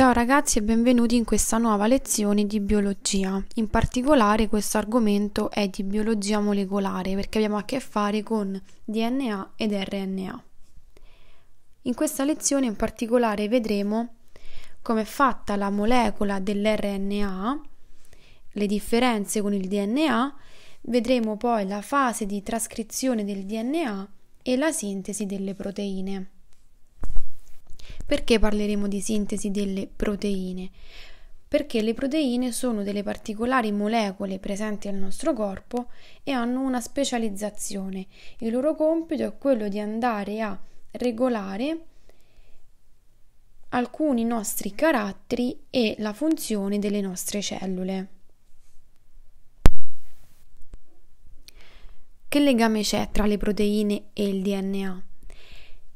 Ciao ragazzi e benvenuti in questa nuova lezione di biologia. In particolare questo argomento è di biologia molecolare perché abbiamo a che fare con DNA ed RNA. In questa lezione in particolare vedremo come è fatta la molecola dell'RNA, le differenze con il DNA, vedremo poi la fase di trascrizione del DNA e la sintesi delle proteine. Perché parleremo di sintesi delle proteine? Perché le proteine sono delle particolari molecole presenti nel nostro corpo e hanno una specializzazione. Il loro compito è quello di andare a regolare alcuni nostri caratteri e la funzione delle nostre cellule. Che legame c'è tra le proteine e il DNA?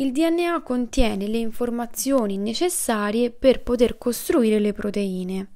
Il DNA contiene le informazioni necessarie per poter costruire le proteine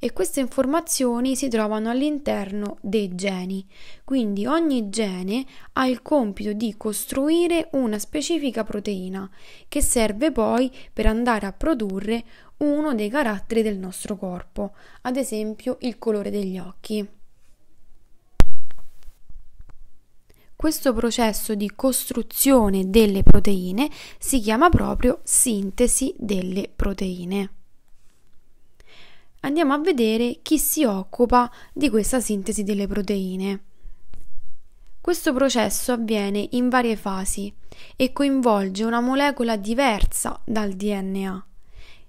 e queste informazioni si trovano all'interno dei geni. Quindi ogni gene ha il compito di costruire una specifica proteina che serve poi per andare a produrre uno dei caratteri del nostro corpo, ad esempio il colore degli occhi. Questo processo di costruzione delle proteine si chiama proprio sintesi delle proteine. Andiamo a vedere chi si occupa di questa sintesi delle proteine. Questo processo avviene in varie fasi e coinvolge una molecola diversa dal DNA,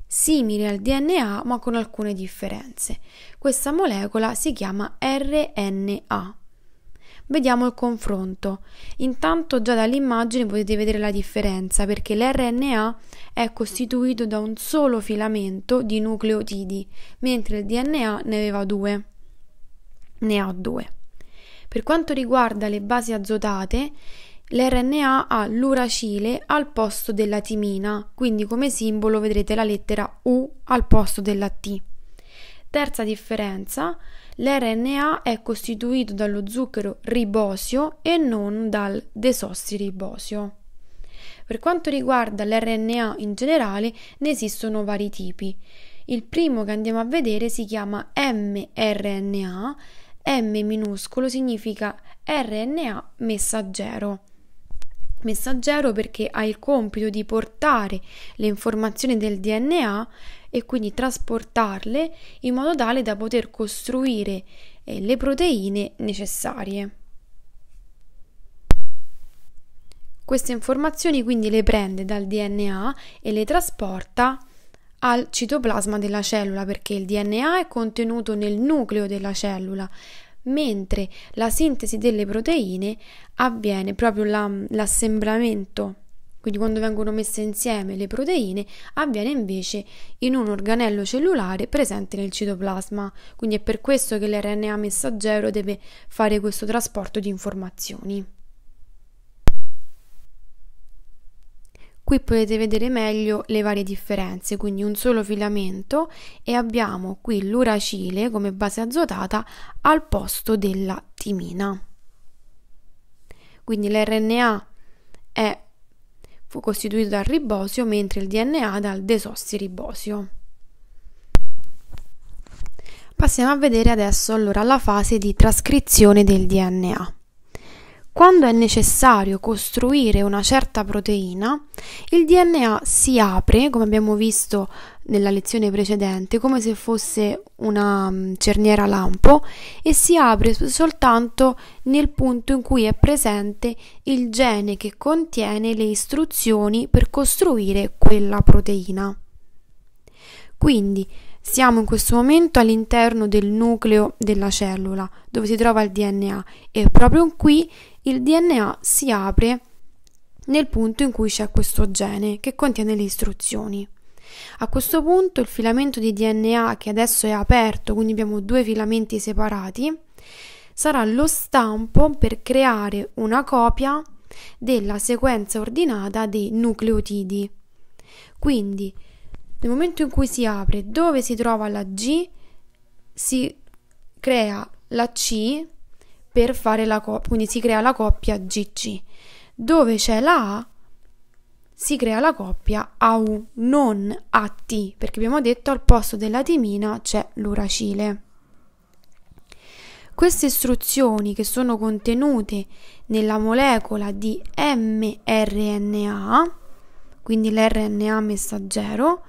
simile al DNA ma con alcune differenze. Questa molecola si chiama RNA. Vediamo il confronto. Intanto già dall'immagine potete vedere la differenza perché l'RNA è costituito da un solo filamento di nucleotidi, mentre il DNA ne aveva due. Ne ha due. Per quanto riguarda le basi azotate, l'RNA ha l'uracile al posto della timina, quindi come simbolo vedrete la lettera U al posto della T. Terza differenza, l'RNA è costituito dallo zucchero ribosio e non dal desossiribosio. Per quanto riguarda l'RNA in generale, ne esistono vari tipi. Il primo che andiamo a vedere si chiama mRNA. M minuscolo significa RNA messaggero. Messaggero perché ha il compito di portare le informazioni del DNA e quindi trasportarle in modo tale da poter costruire eh, le proteine necessarie. Queste informazioni quindi le prende dal DNA e le trasporta al citoplasma della cellula perché il DNA è contenuto nel nucleo della cellula, mentre la sintesi delle proteine avviene proprio la, l'assemblamento quindi quando vengono messe insieme le proteine, avviene invece in un organello cellulare presente nel citoplasma. Quindi è per questo che l'RNA messaggero deve fare questo trasporto di informazioni. Qui potete vedere meglio le varie differenze, quindi un solo filamento e abbiamo qui l'uracile come base azotata al posto della timina. Quindi l'RNA è fu costituito dal ribosio, mentre il DNA dal desossiribosio. Passiamo a vedere adesso allora la fase di trascrizione del DNA. Quando è necessario costruire una certa proteina, il DNA si apre, come abbiamo visto nella lezione precedente, come se fosse una mm, cerniera lampo e si apre soltanto nel punto in cui è presente il gene che contiene le istruzioni per costruire quella proteina. Quindi siamo in questo momento all'interno del nucleo della cellula dove si trova il DNA e proprio qui il DNA si apre nel punto in cui c'è questo gene che contiene le istruzioni. A questo punto il filamento di DNA che adesso è aperto, quindi abbiamo due filamenti separati, sarà lo stampo per creare una copia della sequenza ordinata dei nucleotidi. Quindi nel momento in cui si apre dove si trova la G, si crea la C per fare la coppia, quindi si crea la coppia GC. Dove c'è la A si crea la coppia AU non AT, perché abbiamo detto al posto della timina c'è l'uracile. Queste istruzioni che sono contenute nella molecola di mRNA, quindi l'RNA messaggero,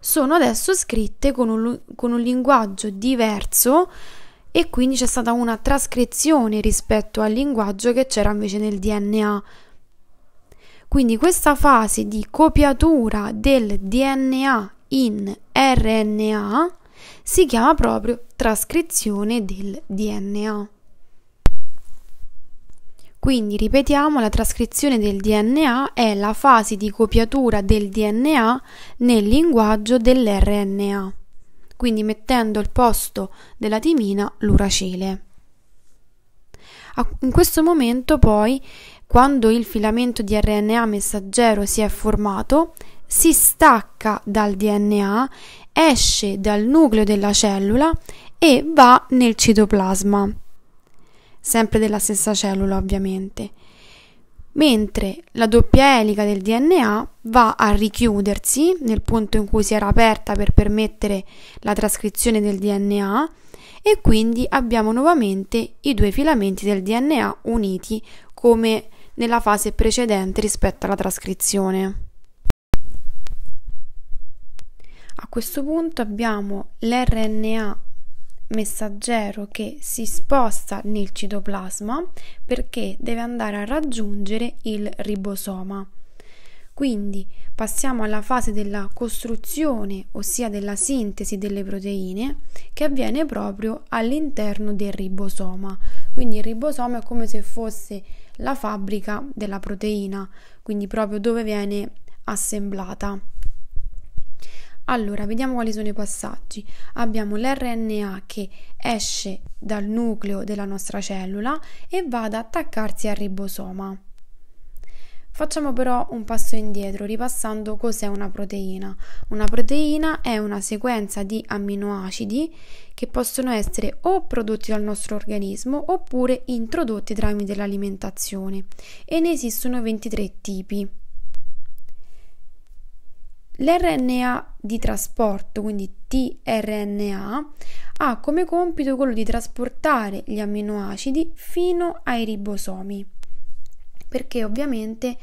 sono adesso scritte con un, con un linguaggio diverso e quindi c'è stata una trascrizione rispetto al linguaggio che c'era invece nel DNA. Quindi questa fase di copiatura del DNA in RNA si chiama proprio trascrizione del DNA. Quindi ripetiamo, la trascrizione del DNA è la fase di copiatura del DNA nel linguaggio dell'RNA, quindi mettendo al posto della timina l'uracile. In questo momento poi, quando il filamento di RNA messaggero si è formato, si stacca dal DNA, esce dal nucleo della cellula e va nel citoplasma. Sempre della stessa cellula ovviamente, mentre la doppia elica del DNA va a richiudersi nel punto in cui si era aperta per permettere la trascrizione del DNA e quindi abbiamo nuovamente i due filamenti del DNA uniti come nella fase precedente rispetto alla trascrizione. A questo punto abbiamo l'RNA messaggero che si sposta nel citoplasma perché deve andare a raggiungere il ribosoma. Quindi passiamo alla fase della costruzione, ossia della sintesi delle proteine, che avviene proprio all'interno del ribosoma. Quindi il ribosoma è come se fosse la fabbrica della proteina, quindi proprio dove viene assemblata. Allora, vediamo quali sono i passaggi. Abbiamo l'RNA che esce dal nucleo della nostra cellula e va ad attaccarsi al ribosoma. Facciamo però un passo indietro ripassando cos'è una proteina. Una proteina è una sequenza di amminoacidi che possono essere o prodotti dal nostro organismo oppure introdotti tramite l'alimentazione e ne esistono 23 tipi. L'RNA di trasporto, quindi tRNA, ha come compito quello di trasportare gli amminoacidi fino ai ribosomi, perché ovviamente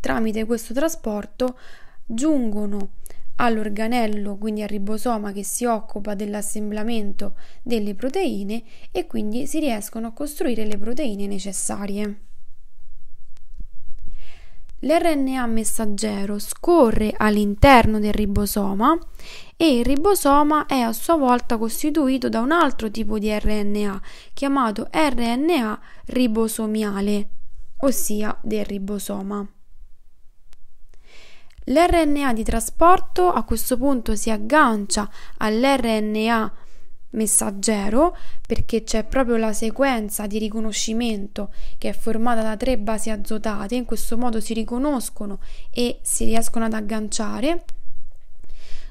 tramite questo trasporto giungono all'organello, quindi al ribosoma che si occupa dell'assemblamento delle proteine e quindi si riescono a costruire le proteine necessarie. L'RNA messaggero scorre all'interno del ribosoma e il ribosoma è a sua volta costituito da un altro tipo di RNA chiamato RNA ribosomiale, ossia del ribosoma. L'RNA di trasporto a questo punto si aggancia all'RNA messaggero perché c'è proprio la sequenza di riconoscimento che è formata da tre basi azotate, in questo modo si riconoscono e si riescono ad agganciare.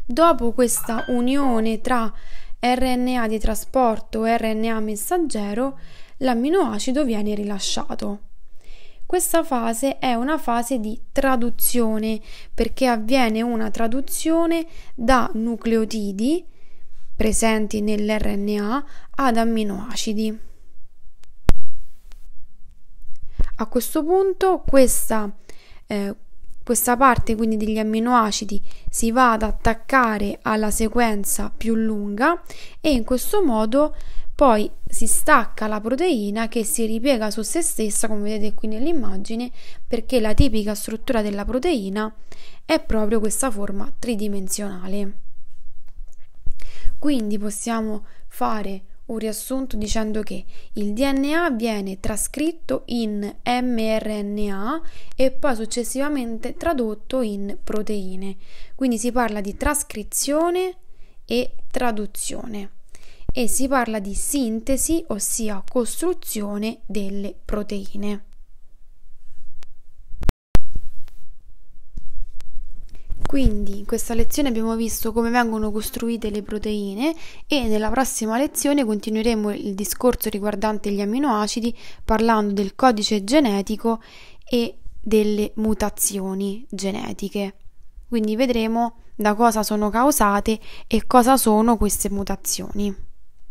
Dopo questa unione tra RNA di trasporto e RNA messaggero, l'amminoacido viene rilasciato. Questa fase è una fase di traduzione perché avviene una traduzione da nucleotidi presenti nell'RNA ad amminoacidi. A questo punto questa, eh, questa parte quindi degli amminoacidi si va ad attaccare alla sequenza più lunga e in questo modo poi si stacca la proteina che si ripiega su se stessa come vedete qui nell'immagine perché la tipica struttura della proteina è proprio questa forma tridimensionale. Quindi possiamo fare un riassunto dicendo che il DNA viene trascritto in mRNA e poi successivamente tradotto in proteine. Quindi si parla di trascrizione e traduzione e si parla di sintesi, ossia costruzione delle proteine. Quindi in questa lezione abbiamo visto come vengono costruite le proteine e nella prossima lezione continueremo il discorso riguardante gli amminoacidi parlando del codice genetico e delle mutazioni genetiche. Quindi vedremo da cosa sono causate e cosa sono queste mutazioni.